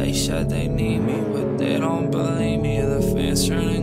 They said they need me, but they don't believe me. The fans turning.